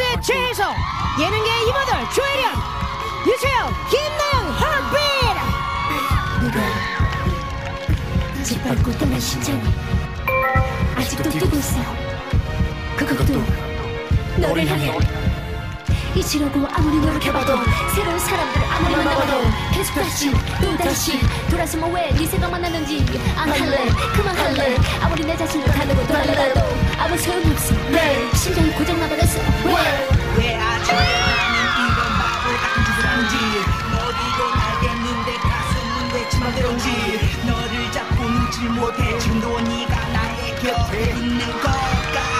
댄스의 최혜성 예능계의 이모들 조혜련 유채영 김나영 누가 짓밟고 떠난 심장이 아직도 뛰고 있어. 그것도 너를 향해 잊으려고 아무리 노력해봐도 새로운 사람들을 아무리 만나봐도 계속 다시 또 다시 돌아서면 뭐 왜네 생각만 나는지 안 할래 그만 할래. 아무리 내 자신을 가누고 달래도 대충도 네가 나의 곁에 있는 것 같아.